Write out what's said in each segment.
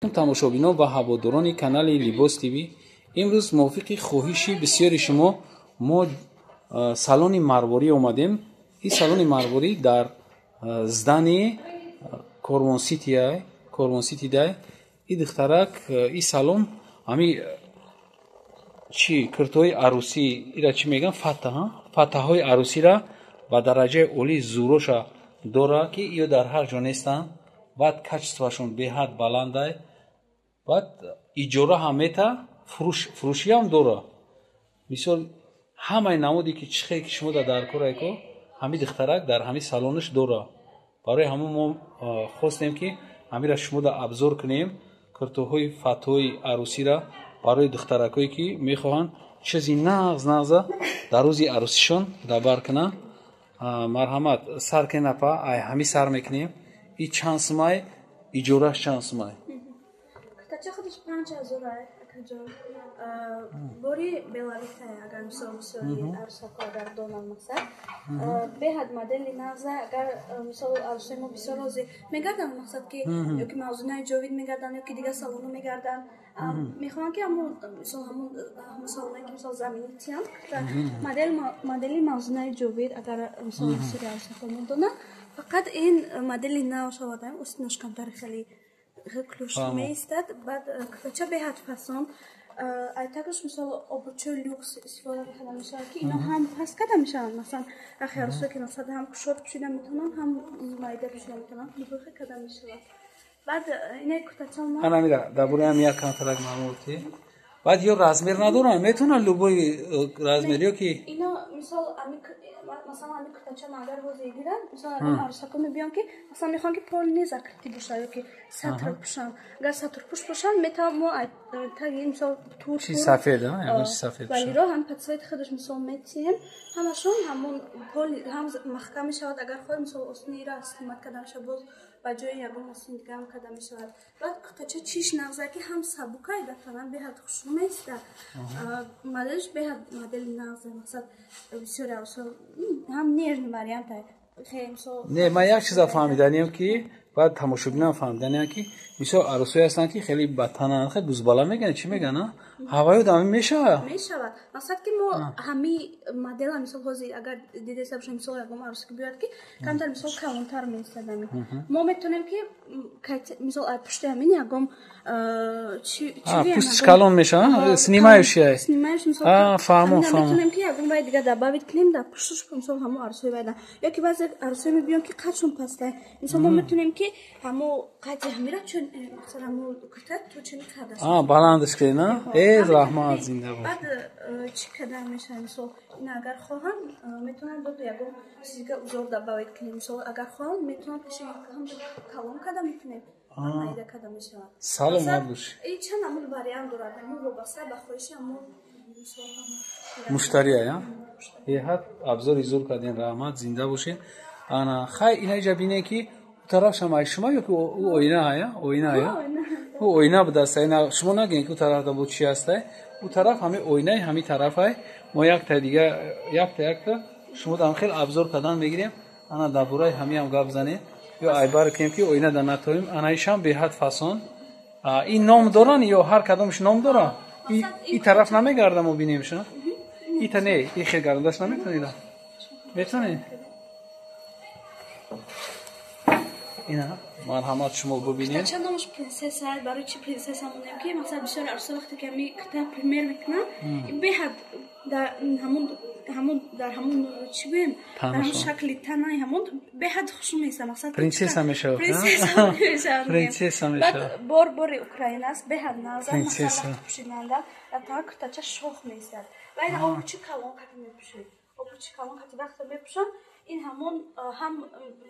тамошобинон ва ҳаводорони канали либос тв имрӯз мувофиқи хоҳиши бисёри шумо мо салони марворӣ омадем. Ин салони марворӣ дар здани кормонситидай и духтарак и салон ами чи куртои арӯсӣ ира чи мегӯям? Фатаҳ фатаҳҳои арӯсира ба дараҷаи олии зӯроша дора ки ё дар ҳар ҷо нестанд баъд качествашон беҳад баландай баъд иҷора ҳам мета фурӯшиам дора. Мисол ҳамаи намуди ки чихе ки шумо дар корайко ҳамин духтарак дар ҳамин салонаш дора. Барои ҳамон мо хостем ки ҳамира шумода абзор кунем куртоҳои фатои арӯсира барои духтаракое ки мехоҳанд чизи нағз нағза дар рӯзи арӯсишон дабар кунанд марҳамат сар кенапа ай ҳамин сар мекунем. И чанд сумай иҷораш чанд сумай бори белавитае агар мисол бисёри арӯсако агар донам мақсад беҳад модели навза агар мисол арӯсаи мо бисёр рози мегарданд мақсад ки ё ки мавзунаи ҷовид мегарданд ё ки дигар салоно мегарданд мехоҳам ки ҳамон мисол ҳамон салоное ки мисол замини тиянд модели мавзунаи ҷовид агар мисол бисёри арӯсако медонанд фақат ин модели нав шавадаем усти ношкамтари хеле клюш меистад. Баъд кӯтача беҳад фасон. Ай також мисол обручои люкс истифода карда мешавад ки ино ҳам паст карда мешаванд масалан ахи арӯсое ки масалан ҳам кушод пӯшида метавонанд ҳам майда пӯшида метавонанд либохе карда мешавад. Баъд ине кӯтачао анамира дар бораи ам як камтарак маълумоти баъд ё размер надорам метавонад любои размер ё ки ино мисол масалан ами кӯтачаам агар ҳозир гирад. Мисол агар арӯсако мебиём ки масалан мехоҳам ки поли незакритӣ бошад ё ки сатр пӯшам агар сатрпӯш бошанд метавон мо таги мисол турчи сафед сафед валиро ҳам подсвет худаш мисол метиҳем ҳамашон ҳамон поли ҳам маҳкам мешавад. Агар хоҳем мисол осни ира снимат карда мешавад боз ба ҷои ягон осни дигам карда мешавад. Баъд кӯтача чиш нағзаки ҳам сабукай дафтаран беҳад хушуместа моделиш беҳад модели нағзе мақсад бисёри арӯсо ҳам нежный вариантай не ман як чиза фаҳмиданем ки баъд тамошобинам фаҳмиданем ки мисол арӯсое ҳастанд ки хеле батананд. Хеле бузбала мегӯянд чӣ мегӯянд ҳаваёд ҳамин мешавад. Мешавад. Мақсад ки мо ҳами модела мисол ҳозир агар дидаста боша мисол ягон арӯса ки биёяд ки камтар мисол калонтар меистадами мо метавонем ки мисол пушти ҳамин ягон пустиш калон мешавад снимающая фаҳмо метавонем ки ягон вай дигар добавит кунем дар пушташ мисол ҳамо арӯсои вайда ё ки баъзе арӯсое мебиём ки қадшон пастай мисол мо метавонем ки ҳамо қади ҳамира чун масалан мо кӯтак то чун кардаст баландаш кена э раҳмат зинда бош баъд чӣ карда мешавад мисол ин агар хоҳанд метавонанд бо ягон чизга узор добавит кунем. Мисол агар хоҳанд метавонанд пеши калон карда метавонем майда карда мешавад. Саломат ин чанд амул вариант дорад? Мо вобаста ба хоҳиши амул муштария беҳад абзори зур кардем. Раҳмат зинда бошед. Ана хай инаҷа бинем ки тарафшам ай шумо ё ки ӯ оина ая оина ая ӯ оина будаста шумо нагӯем ки ӯ тарафда бо чи ҳастай? Ӯ тараф ҳамин оинаи ҳамин тарафай. Мо якта дига якта якта. Шумода хеле абзор кардан мегирем. Ана дар бораи ҳамиам гап занем. Ё айбар кунем ки оинада натоем анаишам беҳад фасон. Ин ном доранд ё ҳар кадомаш ном дорад и тараф намегардам мо бинем шу ита не и хел гардаш наметавонед метавонед ина марҳамат шумо бубинед чанд номаш принсесса барои чи принсесса монем ки масалан бисёри арӯса вақте ки ами китаб пример мекунанд беҳад дар ҳамон ҳамон дар ҳамон чӣ гӯем? Дар ҳамон шакли танаи ҳамон беҳад хушум места мақсад принсесса мешавад принсесса мешавад бор бори украина аст беҳад наза масалан пӯшиданда дар тана кӯтача шох меистад. Ва ин обучи калон кати мепӯшед. Обучи калон кати вақте мепӯшанд ин ҳамон ҳам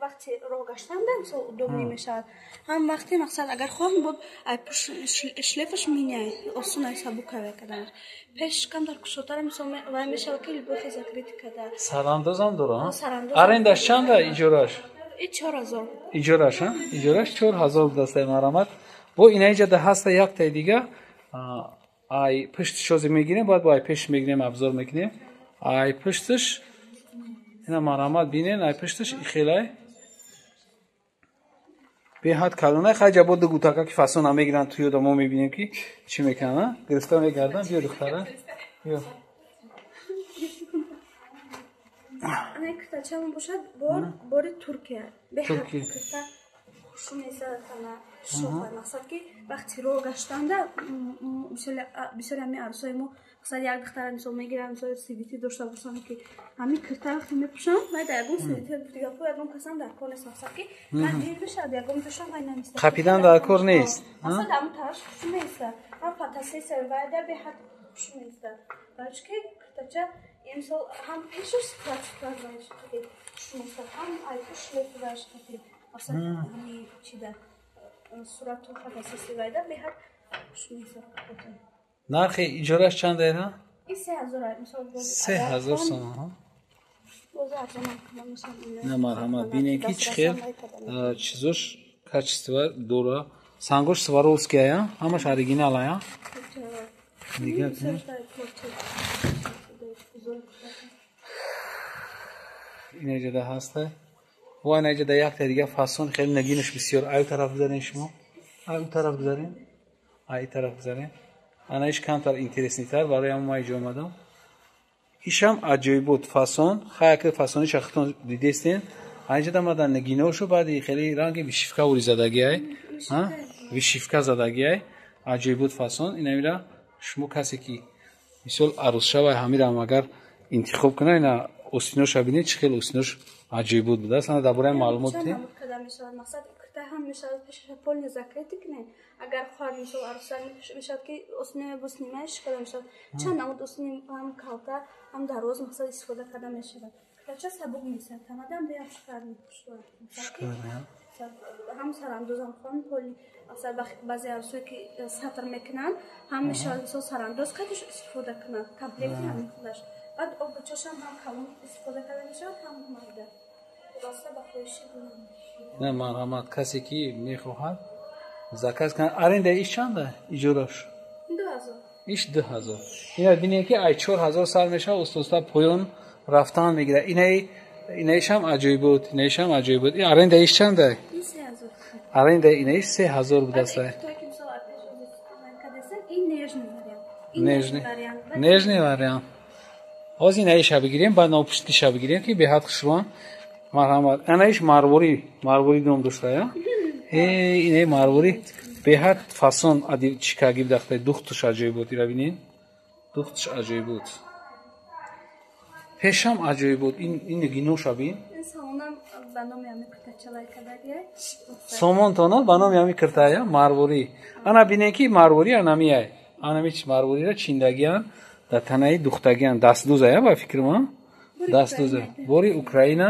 вақти роҳ гаштанда мисол удобнӣ мешавад ҳам вақте мақсад агар хоҳем буд шлефаш миняй осунай сабукаве каданаш. пеш камтар кушотара мисол вай мешавад ки либохи закрити када сарандозам дора арендаш чанда иҷораш чор ҳазор иҷораш иҷораш чор ҳазор будастай марамат. Бо инаиҷада ҳаста яктай дига ай пуштишози мегирем бояд бо ай пеш мегирем абзор мекунем ай пуштиш ина марҳамат бинен ай пушташ ихелай беҳад калона хаҷа бо ду гутака ки фасона мегиранд туёда мо мебинем ки чӣ мекунанд гирифта мегардан биё духтара. Биё. Кӯтачаам бошад бори туркия. Беҳад кӯта шумесатана шофа мақсад ки вақти роҳ гаштанда бисёри ҳами арӯсои мо мақсад як духтара мисол мегиранд мисол сивити дошта бошанд ки ҳами кӯта вақте мепӯшанд вай дар ягон сивити гуфтигапо ягон касан дар кор нест мақсад ки дир бишад ягон пӯшанд вай наместа қапидан дар кор нест. Мақсад ҳамн тараш хушу меистад ҳам фотосессия вайда беҳад хушу меистад барчи ки кӯтача имсол ҳам пешаш практика шумеистад ҳам айпуш лефураш қатиб нархи иҷорааш чанд аера се ҳазор сом на марҳамат бинем ки чӣ хел? чизош качество дора? Сангош сваровския ҳамаш оригинал ая? Инеҷада ҳаста вай наҷада якта дига фасон хеле нагинаш бисёр. Ай тараф гузарен шумо? Ай у тараф гузарен ай тараф гузарен ана иш камтар интереснитар барои ҳама ман иҷо омадам. Ишам аҷоибот фасон хаяка фасониша хитон дидестен аҷада мадан нагиношу баъди хеле ранги вишифка ури задагиай вишифка задагиай аҷоибот фасон. Инамира шумо касе ки мисол арӯсшавай ҳамиram агар интихоб кунад ина остиноша бинед чӣ хел остинош аҷибуд будааст дар бораи маълумот агар хоҳар мисол арӯса мешавад ки осни буснимаи шикара мешавад. Чанд намуд осни ҳам калта ҳам дароз мақсад истифода карда мешавад. Кача сабук месад тамадам беам шикар ҳам сарандозам хон поли баъзе арӯсое ки сатр мекунанд ҳам мешавад. Мисол сарандоз кадиш истифода кунанд комплекти ҳамин худаш баъд обучошам ҳам калон истифода карда мешавад ҳам майда роста ба хоҳиши не марҳамат касе ки мехоҳад заказ кунад аренда иш чанда? Иҷораш? Иш ду ҳазор ина бинем ки ай чор ҳазор сар мешавад устоста поён рафтан мегирад. Инаи инаишам аҷоибот инаишам аҷоибот аренда иш чанда аренда инаиш се ҳазор будааст нежный вариант. Ҳозир инаиша бигирем баъд нопуштиша бигирем ки беҳад хушрӯан марҳамат. Анаиш марворӣ марворӣ ном доштая инаи марворӣ беҳад фасон чикаги бидахта духтуш аҷоибот ира бинен духтуш аҷоибот пешам аҷоибот ин гиноша бин? Сомонтона ба номи ҳами киртая марворӣ ана бинем ки марворӣ анамияй анами марворира чиндагиян дар танаи духтагиан. Дастдӯзая ба фикри ман дастдӯза бори украина.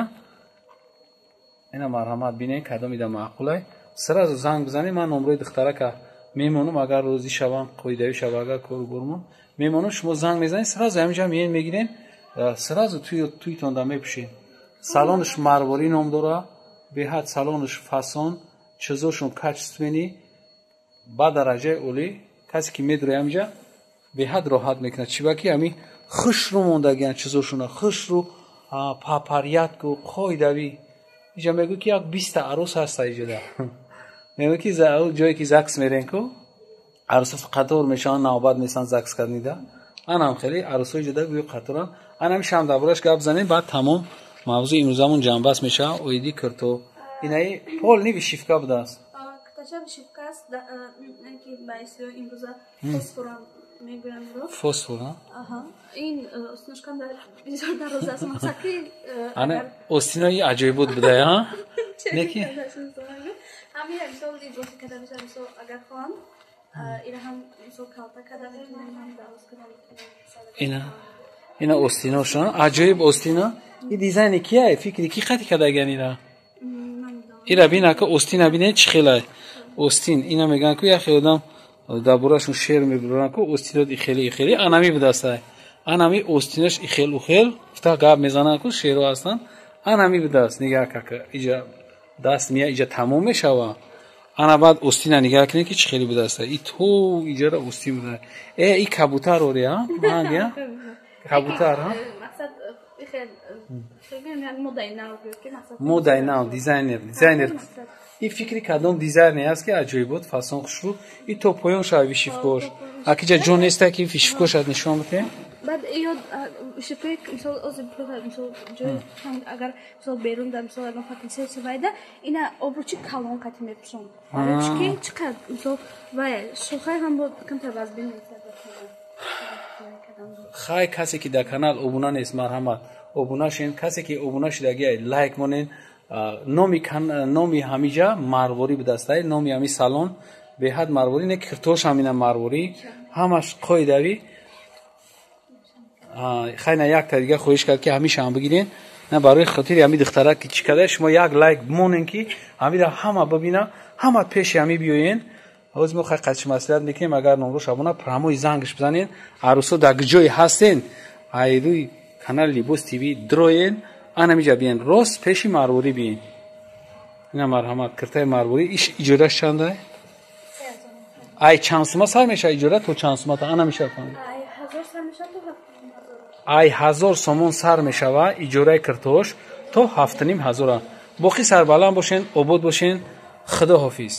Ина марҳамат бинем кадомида маъқулай. Сразу занг бизанем ман номрои духтарака мемонам агар розӣ шавам қоидави шава агар кору бормон мемонам шумо занг мезанед. Сразу ҳаминҷа меен мегирем. Сразу туитон да мепӯшем. Салонаш марворӣ ном дора. Беҳад салонаш фасон. Чизошон качествени ба дараҷаи олӣ. Касе ки медура ҳаминҷа беҳад роҳат мекунад чибаки ҳами хушру мондагиан чизошуна хушру папарятку қоидавӣ иҷа мегӯ ки як биста арӯс ҳаста иҷода мегӯ ки ҷое ки закс мерен ку арӯса қатор мешаванд навбат месанд закс карнида анам хеле арӯсҳои ҷода гӯё қаторанд анами шам дар бораш гап занем баъд тамом мавзӯи имрӯзамон ҷанбаст мешавад оиди курто инаи пол ни вишифка будааст фосфор ана остинои аҷоибот будая ина? Остиноша аҷоиб остина и дизайни кия фикри ки хати кардагиан ира? Ира бинака остина бинед чӣ хелай остин. Ина мегӯянд ку яхе одам дар борашон шер мебуранд ку остинот ихели ихели анами будааста анами остинош ихел ухел фта гап мезананд ку шеро ҳастанд. Анами будааст нигаҳ кака иҷа даст мия иҷа тамом мешава. Ана баъд остина нигаҳ кинед ки чӣ хеле будааста и то иҷара остин буда э и кабутар ория манга кабутар модаи нав дизайнер дизайнер ин фикри кадом дизайне аст ки аҷоибот фасон хушрӯ и то поён шава вишифкош акиҷа ҷо неста ки вишифкошат нишон битем بعد یاد شفیق مثال از پروژه مثال جای اگر مثال بیرون در مثال ما پتانسیل سوایده اینا обручи калон кати мепушон обручки чиқад مثال و шухай ҳам бо кам таваз бин хай касе ки дар канал обуна нест марҳамат обуна шин касе ки обуна шидагия лайк монен номи номи ҳамиҷа марворӣ будастай номи ҳами салон беҳад марворӣ не киртош ҳамина марворӣ ҳамаш қоидави хайна якта дига хоҳиш кард ки ҳамишаам бигирен на барои хотири ҳами духтара ки чӣ када шумо як лайк бимонен ки ҳамира ҳама бибина ҳама пеши ҳами биёен ҳоз мо хай қатши маслиҳат мекунем агар номро шабона прамои зангиш бизанен арӯсо дар ҷои ҳастен. Ай рӯи канали либос тв дроен. Анамиҷа биен. Рост пеши марворӣ биен. Ина марҳамат киртаи марворӣ иш иҷораш чанда ай чанд сума сар мешава иҷора то чанд сумата анамиша ай ҳазор сомон сар мешава иҷораи киртош то ҳафтаним ҳазора. Боқӣ сарбаланд бошен обод бошен. Худо ҳофиз